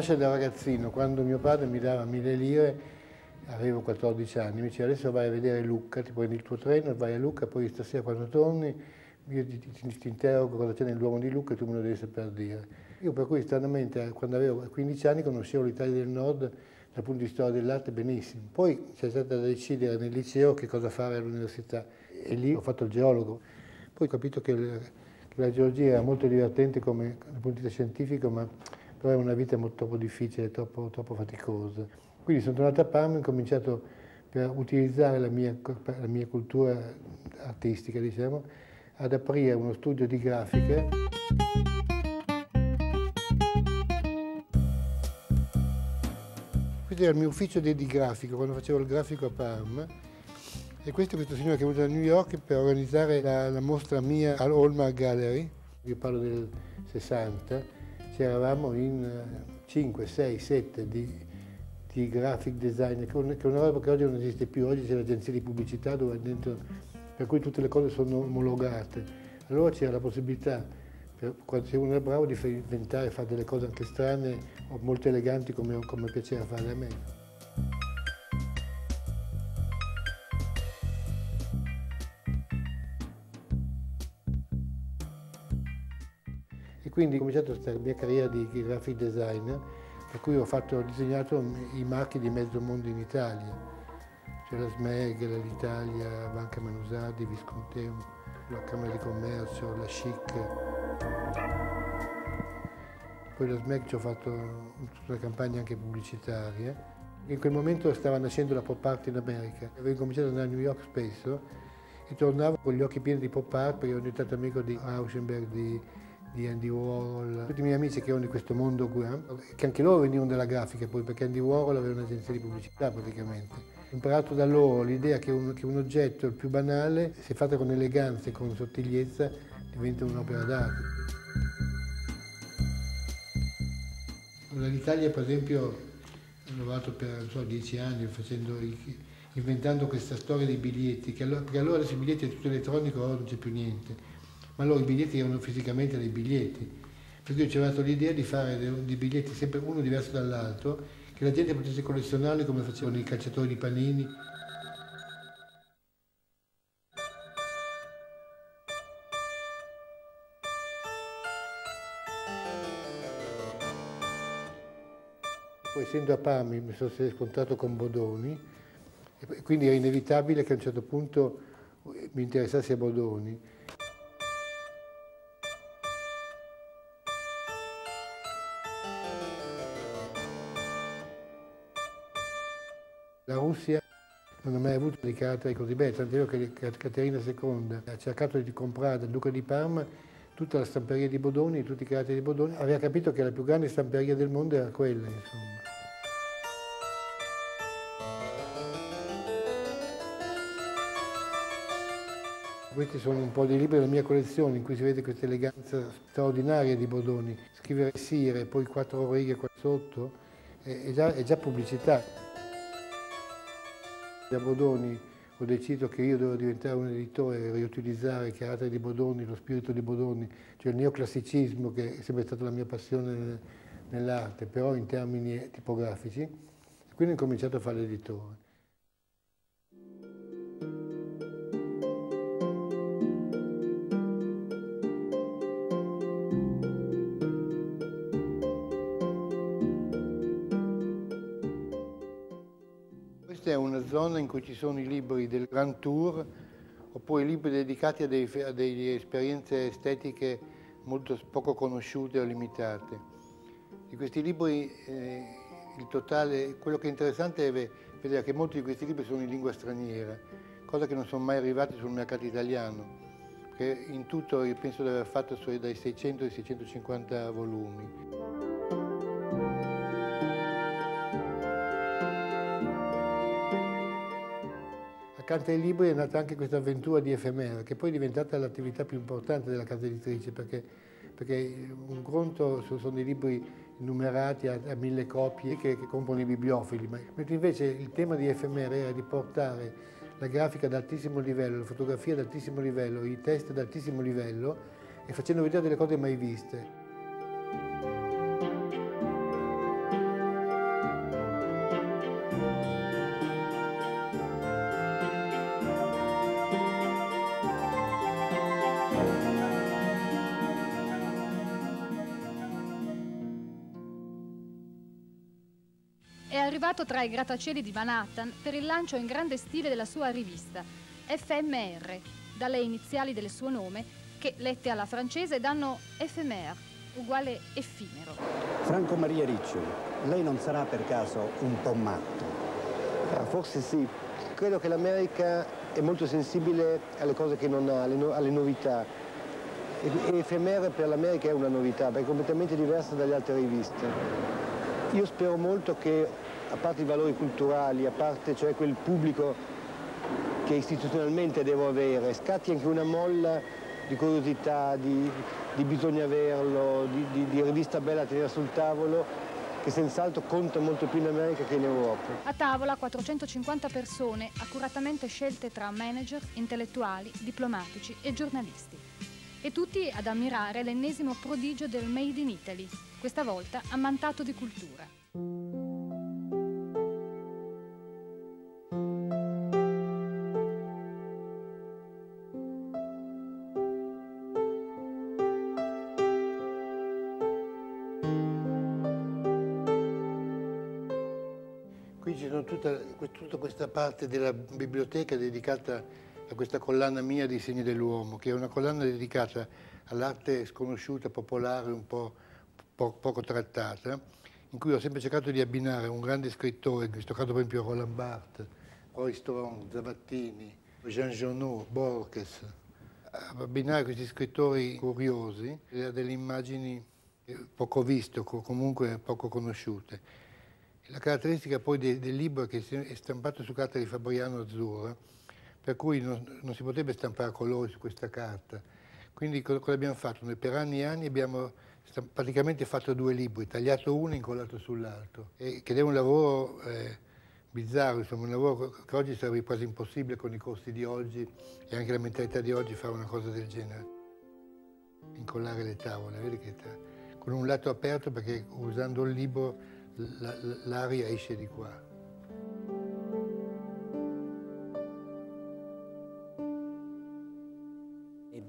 Nasce da ragazzino, quando mio padre mi dava mille lire, avevo 14 anni, mi diceva adesso vai a vedere Lucca, ti prendi il tuo treno, vai a Lucca, poi stasera quando torni io ti, ti, ti interrogo cosa c'è nell'uomo di Lucca e tu me lo devi saper dire. Io per cui stranamente quando avevo 15 anni conoscevo l'Italia del Nord dal punto di storia dell'arte benissimo. Poi c'è stato da decidere nel liceo che cosa fare all'università e lì ho fatto il geologo. Poi ho capito che la geologia era molto divertente come, dal punto di vista scientifico, ma però era una vita troppo difficile, troppo, troppo faticosa. Quindi sono tornato a Parma e ho cominciato per utilizzare la mia, la mia cultura artistica, diciamo, ad aprire uno studio di grafica. Questo era il mio ufficio di, di grafico, quando facevo il grafico a Parma. E questo è questo signore che è venuto da New York per organizzare la, la mostra mia al Hallmark Gallery, io parlo del 60, c'eravamo in 5, 6, 7 di, di graphic design, che è una roba che oggi non esiste più, oggi c'è l'agenzia di pubblicità dentro per cui tutte le cose sono omologate. Allora c'era la possibilità, per, se uno è bravo, di inventare, fare delle cose anche strane o molto eleganti come, come piaceva fare a me. Quindi ho cominciato questa mia carriera di graphic designer, per cui ho, fatto, ho disegnato i marchi di mezzo mondo in Italia c'è la SMEG, l'Italia, Banca Manusardi, Visconteum, la Camera di Commercio, la SCIC. Poi la SMEG ci ho fatto tutta una campagna anche pubblicitaria. In quel momento stava nascendo la pop art in America. Avevo cominciato ad andare a New York spesso e tornavo con gli occhi pieni di pop art perché ero diventato amico di Rauschenberg, di, di Andy Warhol, tutti i miei amici che erano di questo mondo qui, che anche loro venivano dalla grafica poi perché Andy Warhol aveva un'agenzia di pubblicità praticamente. Ho imparato da loro l'idea che un, che un oggetto, il più banale, se fatto con eleganza e con sottigliezza, diventa un'opera d'arte. L'Italia, per esempio, ho lavorato per so, dieci anni facendo, inventando questa storia dei biglietti, allora, perché allora adesso i biglietti è tutto elettronico, ora non c'è più niente, ma allora i biglietti erano fisicamente dei biglietti. Per cui ho avuto l'idea di fare dei biglietti sempre uno diverso dall'altro che la gente potesse collezionarli come facevano i calciatori di panini. Poi essendo a Parma mi sono scontrato con Bodoni quindi era inevitabile che a un certo punto mi interessassi a Bodoni. La Russia non ha mai avuto dei caratteri così belli, tant'è che Caterina II ha cercato di comprare dal duca di Parma tutta la stamperia di Bodoni, tutti i caratteri di Bodoni, aveva capito che la più grande stamperia del mondo era quella, insomma. Questi sono un po' dei libri della mia collezione in cui si vede questa eleganza straordinaria di Bodoni. Scrivere Sire poi quattro righe qua sotto è già, è già pubblicità. Da Bodoni ho deciso che io devo diventare un editore e riutilizzare i caratteri di Bodoni, lo spirito di Bodoni, cioè il neoclassicismo che è sempre stata la mia passione nell'arte, però in termini tipografici. Quindi ho cominciato a fare l'editore. Zona in cui ci sono i libri del Grand Tour oppure libri dedicati a delle esperienze estetiche molto poco conosciute o limitate. Di questi libri eh, il totale, quello che è interessante è vedere che molti di questi libri sono in lingua straniera, cosa che non sono mai arrivati sul mercato italiano, che in tutto io penso di aver fatto dai 600 ai 650 volumi. Accanto ai libri è nata anche questa avventura di Efemera, che poi è diventata l'attività più importante della casa editrice, perché, perché un conto sono dei libri numerati a, a mille copie che, che, comprano i bibliofili, mentre invece il tema di Efemera era di portare la grafica ad altissimo livello, la fotografia ad altissimo livello, i test ad altissimo livello e facendo vedere delle cose mai viste. Tra i grattacieli di Manhattan per il lancio in grande stile della sua rivista, FMR, dalle iniziali del suo nome, che lette alla francese danno éphémère, uguale effimero. Franco Maria Riccioli, lei non sarà per caso un po' matto? Ah, forse sì. Credo che l'America è molto sensibile alle cose che non ha, alle, no alle novità. E, Ephemer per l'America è una novità, perché è completamente diversa dalle altre riviste. Io spero molto che, a parte i valori culturali, a parte cioè quel pubblico che istituzionalmente devo avere, scatti anche una molla di curiosità, di, di bisogna averlo, di, di, di rivista bella a tenere sul tavolo, che senz'altro conta molto più in America che in Europa. A tavola 450 persone accuratamente scelte tra manager, intellettuali, diplomatici e giornalisti. E tutti ad ammirare l'ennesimo prodigio del Made in Italy, questa volta ammantato di cultura. Tutta, questa parte della biblioteca dedicata a questa collana mia di segni dell'uomo, che è una collana dedicata all'arte sconosciuta, popolare, un po', po poco trattata, in cui ho sempre cercato di abbinare un grande scrittore, in questo caso per esempio Roland Barthes, Roy Strong, Zavattini, Jean Genot, Borges, abbinare questi scrittori curiosi a delle immagini poco viste comunque poco conosciute. La caratteristica poi del, del libro è che è stampato su carta di Fabriano azzurra, per cui non, non si potrebbe stampare colori su questa carta. Quindi cosa abbiamo fatto? Noi per anni e anni abbiamo praticamente fatto due libri, tagliato uno e incollato sull'altro, ed è un lavoro eh, bizzarro, insomma, un lavoro che oggi sarebbe quasi impossibile con i costi di oggi e anche la mentalità di oggi fare una cosa del genere. Incollare le tavole, vedi che con un lato aperto perché usando il libro l'aria qua.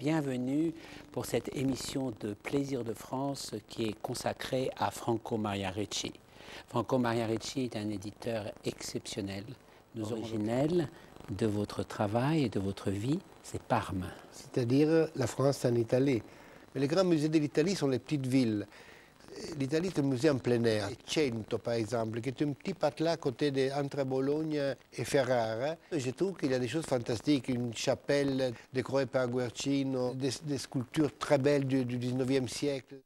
bienvenue pour cette émission de Plaisir de France qui est consacrée à Franco Maria Ricci. Franco Maria Ricci est un éditeur exceptionnel, nous originel de votre travail et de votre vie, c'est Parme. C'est-à-dire la France en Italie. Mais les grands musées de l'Italie sont les petites villes. l'Italie est un musée en plein air. Cento, par exemple, qui est un petit patelin à côté de, entre Bologne et Ferrara. Je trouve y a des choses fantastiques, une chapelle décorée par Guercino, des, sculptures très belles du, du 19e siècle.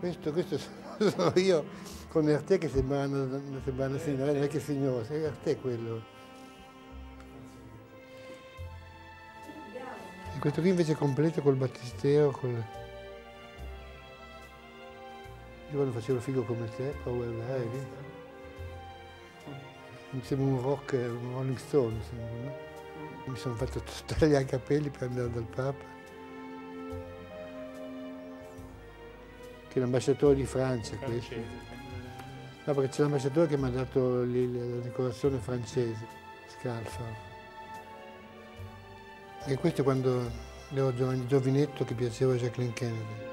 Questo, questo sono io con Arte che sembrano, sembrano signore, non è che Arte quello. Questo qui invece è completo col battistero, col... Io quando facevo figo come te, Power Live, mi sembra un rock, un Rolling Stone, sembra, no? Mi sono fatto tagliare i capelli per andare dal Papa. Che è l'ambasciatore di Francia questo. No, perché c'è l'ambasciatore che mi ha dato la decorazione francese, Scalfa. E questo è quando ero giovinetto che piaceva Jacqueline Kennedy.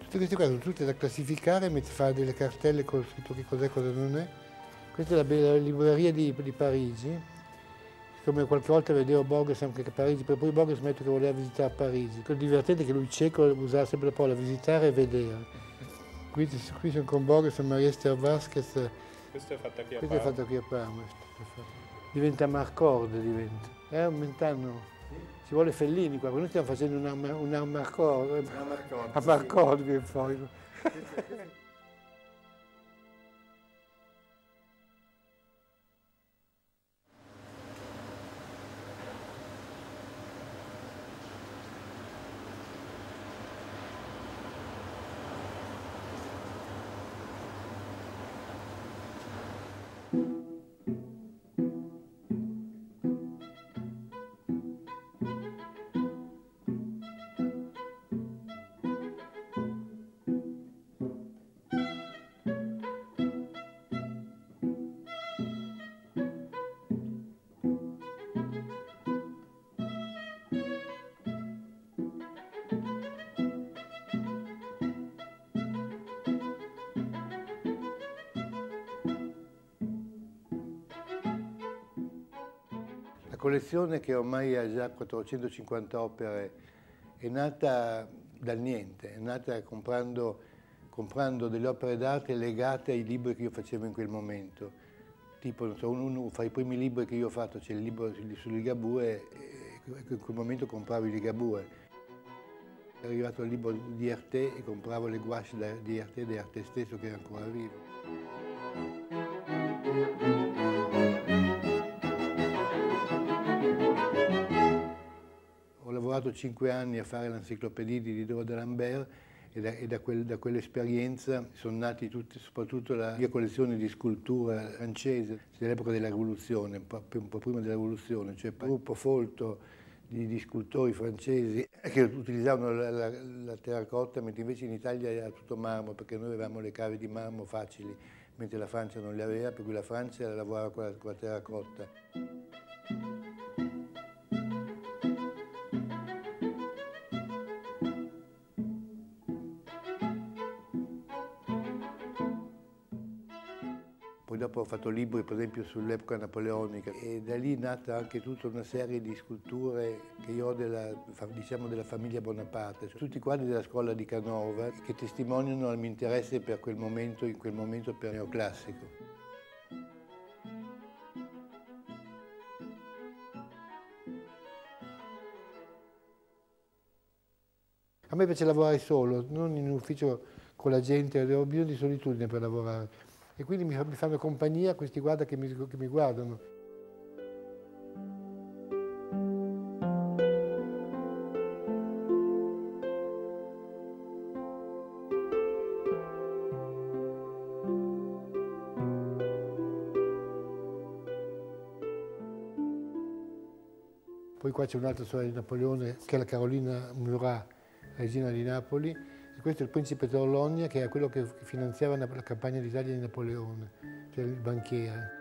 Tutte queste cose sono tutte da classificare, fare delle cartelle con scritto che cos'è e cosa non è. Questa è la, libreria di, di Parigi, come qualche volta vedevo Borges anche a Parigi, per poi Borges mi ha detto che voleva visitare Parigi. Il divertente è che lui cieco usava sempre la parola visitare e vedere. Qui, qui sono con Borges e Maria Esther Vasquez. Questo è fatto qui a Parma. Questo è fatto qui a Parma. Diventa Marcord, diventa. È un vent'anno. Ci vuole Fellini qua, noi stiamo facendo un, un, un Marcord. A Marcord qui fuori. Collezione che ormai ha già 450 opere è nata dal niente, è nata comprando, comprando delle opere d'arte legate ai libri che io facevo in quel momento. Tipo, so, uno, fra i primi libri che io ho fatto c'è il libro su Ligabue e in quel momento compravo i Ligabue. È arrivato il libro di Arte e compravo le gouache di Arte, di Arte stesso che era ancora vivo. Lavorato cinque anni a fare l'enciclopedia di Diderot d'Alembert e da, e da, quel, da quell'esperienza sono nati tutti, soprattutto la mia collezione di scultura francese dell'epoca della rivoluzione, un po', un po', prima della rivoluzione, cioè un gruppo folto di, di scultori francesi che utilizzavano la, la, la, terracotta, mentre invece in Italia era tutto marmo, perché noi avevamo le cave di marmo facili, mentre la Francia non le aveva, per cui la Francia lavorava con la, con la terracotta. Dopo ho fatto libri per esempio sull'epoca napoleonica. E da lì è nata anche tutta una serie di sculture che io ho della, diciamo, della famiglia Bonaparte, tutti i quadri della scuola di Canova che testimoniano il mio interesse per quel momento, in quel momento per neoclassico. A me piace lavorare solo, non in ufficio con la gente, ho bisogno di solitudine per lavorare e quindi mi, mi fanno compagnia questi guarda che mi, che mi guardano. Poi qua c'è un'altra storia di Napoleone, che è la Carolina Murat, regina di Napoli, questo è il principe Torlonia che è quello che finanziava la campagna d'Italia di Napoleone, cioè il banchiere.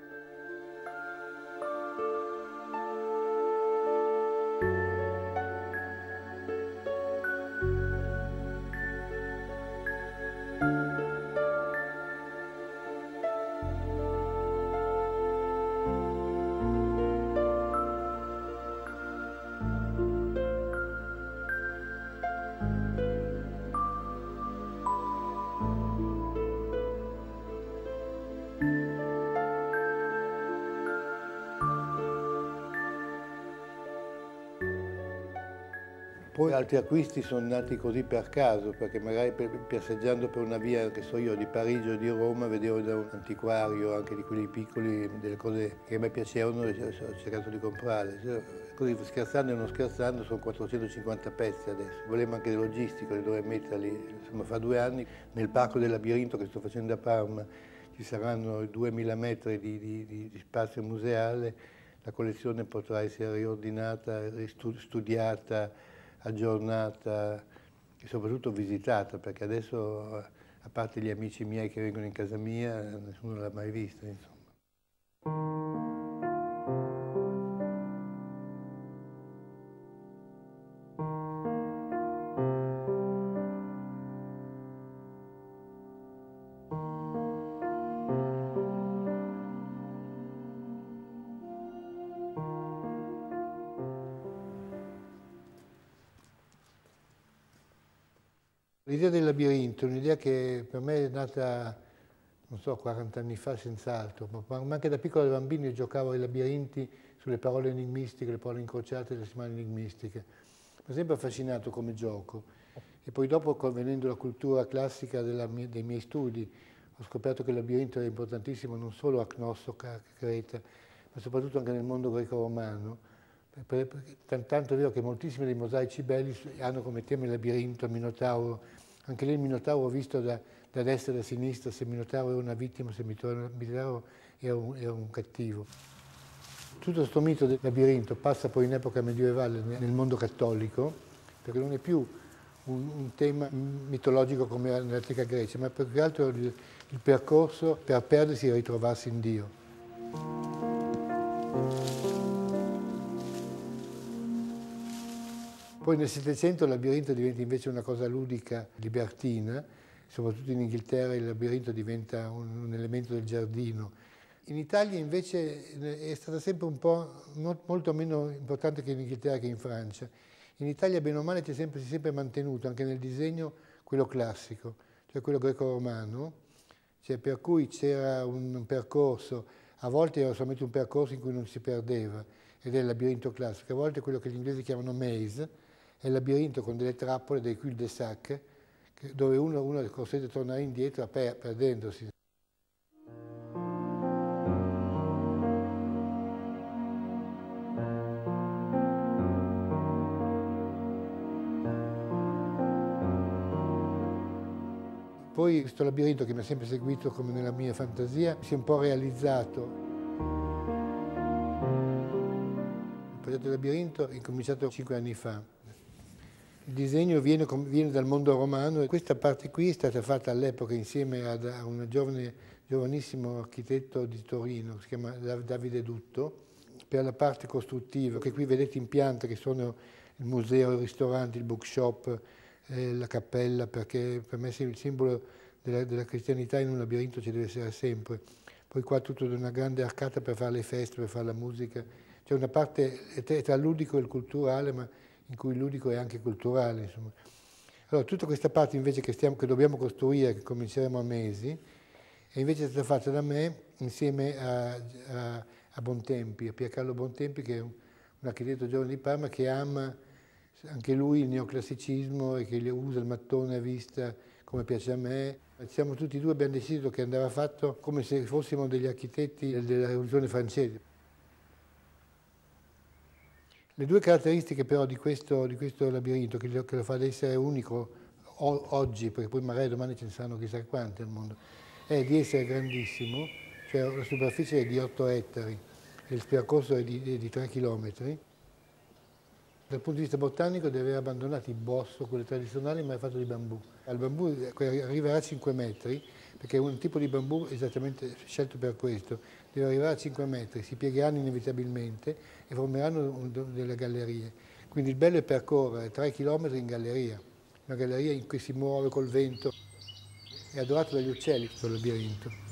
Poi altri acquisti sono nati così per caso, perché magari passeggiando per una via, che so io, di Parigi o di Roma, vedevo da un antiquario, anche di quelli piccoli, delle cose che a me piacevano e ho cercato di comprare. Così scherzando e non scherzando sono 450 pezzi adesso. Volevo anche logistico, dove metterli. Insomma, fra due anni nel parco del labirinto che sto facendo a Parma ci saranno 2000 metri di, di, di spazio museale, la collezione potrà essere riordinata, studiata, aggiornata e soprattutto visitata, perché adesso, a parte gli amici miei che vengono in casa mia, nessuno l'ha mai vista. L'idea del labirinto è un'idea che per me è nata, non so, 40 anni fa senz'altro, ma anche da piccolo bambino io giocavo ai labirinti sulle parole enigmistiche, le parole incrociate, le settimane enigmistiche. Mi è sempre affascinato come gioco. E poi dopo, venendo alla cultura classica mia, dei miei studi, ho scoperto che il labirinto era importantissimo non solo a Cnosso, a Creta, ma soprattutto anche nel mondo greco-romano. Tanto è vero che moltissimi dei mosaici belli hanno come tema il labirinto, il minotauro, anche lì il Minotauro visto da, da destra e da sinistra se il Minotauro era una vittima, se il Minotauro era un, era un cattivo. Tutto questo mito del labirinto passa poi in epoca medievale nel mondo cattolico, perché non è più un, un tema mitologico come era nell'antica Grecia, ma più che altro il, il percorso per perdersi e ritrovarsi in Dio. Poi nel Settecento il labirinto diventa invece una cosa ludica, libertina, soprattutto in Inghilterra il labirinto diventa un, un elemento del giardino. In Italia invece è stata sempre un po' molto meno importante che in Inghilterra che in Francia. In Italia, bene o male, si è sempre, sempre mantenuto, anche nel disegno, quello classico, cioè quello greco-romano, cioè per cui c'era un percorso, a volte era solamente un percorso in cui non si perdeva, ed è il labirinto classico, a volte quello che gli inglesi chiamano maze, è il labirinto con delle trappole, dei cul-de-sac, dove uno, uno costretto a tornare indietro perdendosi. Poi questo labirinto che mi ha sempre seguito come nella mia fantasia si è un po' realizzato. Il progetto del labirinto è cominciato cinque anni fa. Il disegno viene, viene, dal mondo romano e questa parte qui è stata fatta all'epoca insieme a un giovane, giovanissimo architetto di Torino, si chiama Davide Dutto, per la parte costruttiva, che qui vedete in pianta, che sono il museo, il ristorante, il bookshop, eh, la cappella, perché per me il simbolo della, della, cristianità in un labirinto ci deve essere sempre. Poi qua tutto una grande arcata per fare le feste, per fare la musica. C'è una parte tra ludico e culturale, ma in cui il ludico è anche culturale. Insomma. Allora, tutta questa parte invece che, stiamo, che dobbiamo costruire, che cominceremo a mesi, è invece stata fatta da me insieme a, a, a Bontempi, a Piercarlo Bontempi, che è un, un architetto giovane di Parma che ama anche lui il neoclassicismo e che usa il mattone a vista come piace a me. Siamo tutti e due, abbiamo deciso che andava fatto come se fossimo degli architetti della rivoluzione francese. Le due caratteristiche però di questo, di questo labirinto, che lo, che lo, fa ad essere unico o, oggi, perché poi magari domani ce ne saranno chissà quanti al mondo, è di essere grandissimo, cioè la superficie è di 8 ettari, il percorso è di, di 3 chilometri, dal punto di vista botanico deve aver abbandonato il bosso, quello tradizionale, ma è fatto di bambù. Il bambù arriverà a 5 metri, perché è un tipo di bambù esattamente scelto per questo. Deve arrivare a 5 metri, si piegheranno inevitabilmente e formeranno delle gallerie. Quindi il bello è percorrere 3 km in galleria, una galleria in cui si muove col vento. È adorato dagli uccelli questo labirinto.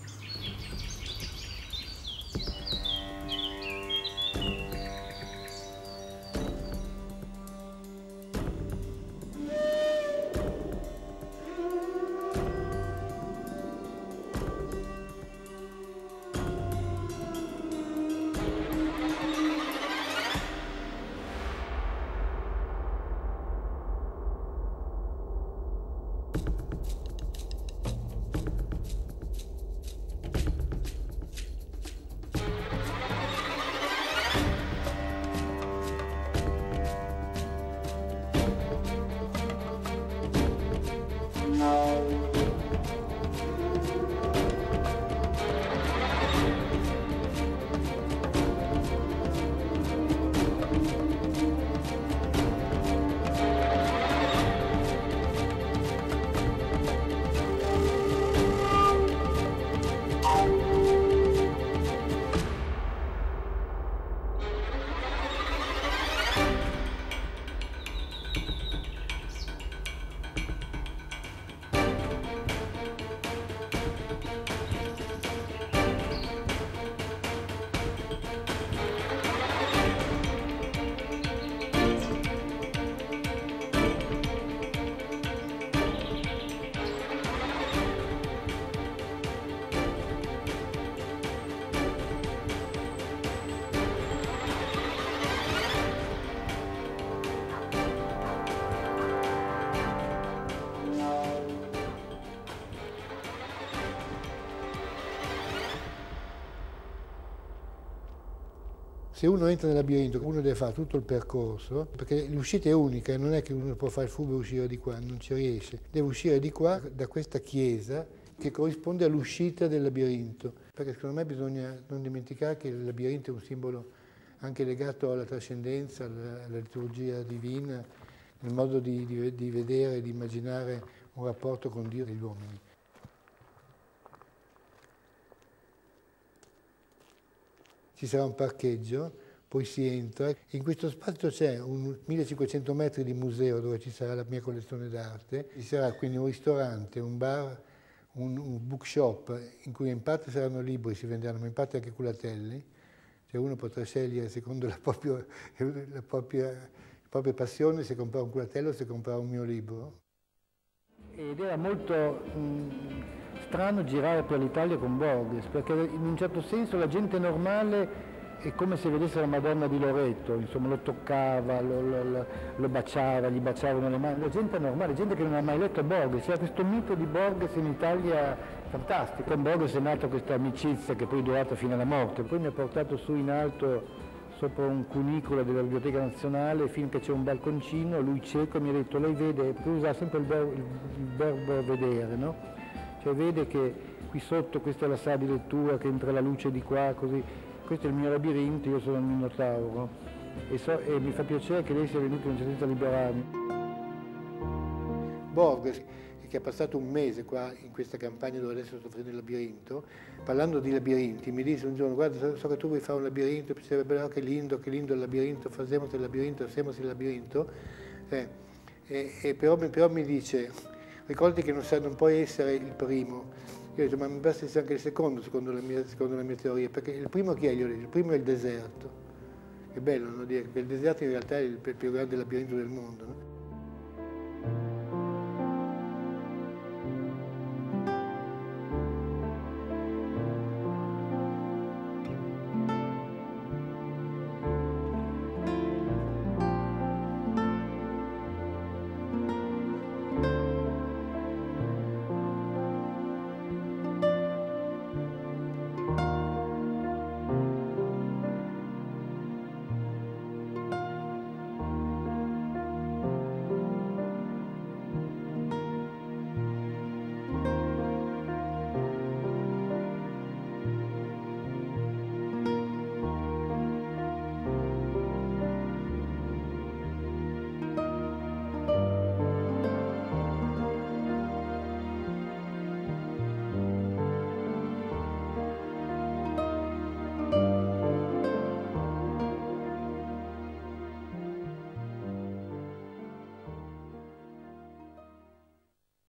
Se uno entra nel labirinto, uno deve fare tutto il percorso, perché l'uscita è unica, non è che uno può fare il fumo e uscire di qua, non ci riesce. Deve uscire di qua, da questa chiesa, che corrisponde all'uscita del labirinto, perché secondo me bisogna non dimenticare che il labirinto è un simbolo anche legato alla trascendenza, alla, alla liturgia divina, nel modo di, di, di vedere, di immaginare un rapporto con Dio e gli uomini. Ci sarà un parcheggio, poi si entra. In questo spazio c'è un 1500 metri di museo dove ci sarà la mia collezione d'arte, ci sarà quindi un ristorante, un bar, un, un, bookshop in cui in parte saranno libri, si venderanno, ma in parte anche culatelli, cioè uno potrà scegliere secondo la propria, la propria, la propria passione se comprare un culatello o se comprare un mio libro. Ed era molto mh, strano girare per l'Italia con Borges, perché in un certo senso la gente normale è come se vedesse la Madonna di Loreto, insomma lo toccava, lo, lo, lo, baciava, gli baciavano le mani, la gente normale, gente che non ha mai letto Borges, c'era questo mito di Borges in Italia fantastico, con Borges è nata questa amicizia che poi è durata fino alla morte, poi mi ha portato su in alto sopra un cunicolo della Biblioteca Nazionale finché c'è un balconcino, lui cieco mi ha detto lei vede, poi usa sempre il verbo, il verbo vedere, no? Cioè vede che qui sotto questa è la sala di lettura che entra la luce di qua, così. Questo è il mio labirinto, io sono il Minotauro. E, so, e mi fa piacere che lei sia venuto in certezza a liberarmi. Borges, che ha passato un mese qua in questa campagna dove adesso sto facendo il labirinto, parlando di labirinti, mi disse un giorno, guarda, so, so che tu vuoi fare un labirinto, piacerebbe, oh, che lindo, che lindo il labirinto, facciamo il labirinto, facciamo il labirinto, eh, e, e però, però mi dice, ricordi che non, non puoi essere il primo, io ho detto, ma mi basta essere anche il secondo, secondo la mia, secondo la mia teoria, perché il primo chi è? Io detto, il primo è il deserto. È bello no? dire che il deserto in realtà è il più grande labirinto del mondo. No?